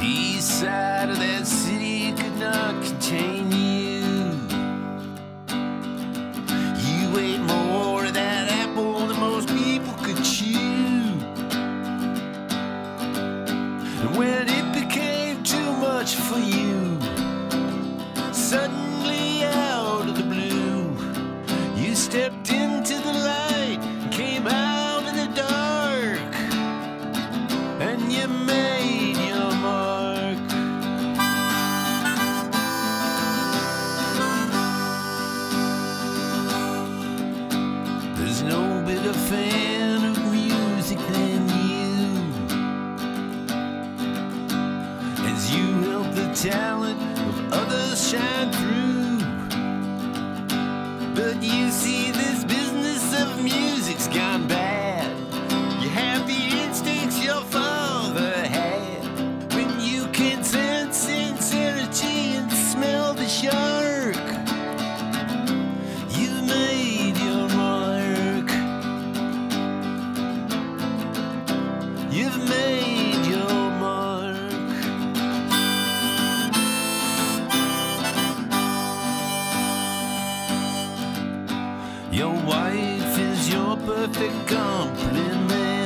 inside of that city could not contain you. You ate more of that apple than most people could chew. And when it became too much for you, suddenly out of the blue, you stepped into the light, came out in the dark, and you made talent of others shine your perfect complement.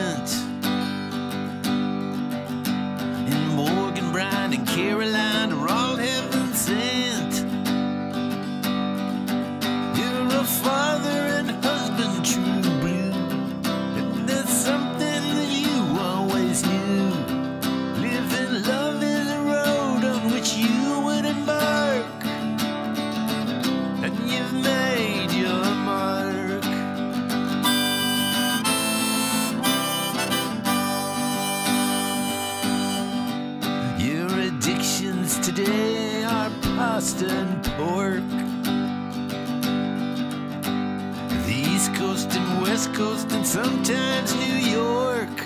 And pork. The East Coast and West Coast, and sometimes New York.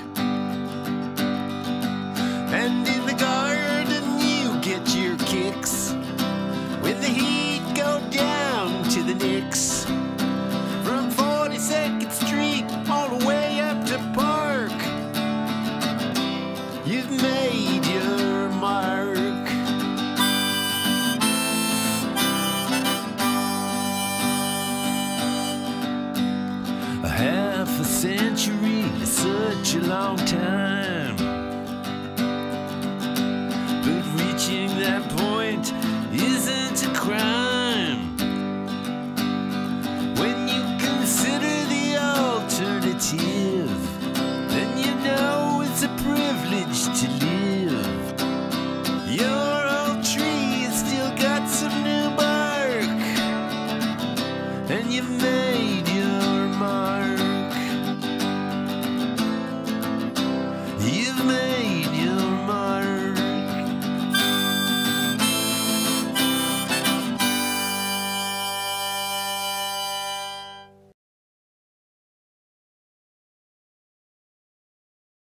Half a century is such a long time. But reaching that point isn't a crime. When you consider the alternative, then you know it's a privilege to live. Your old tree has still got some new bark, and you've made your.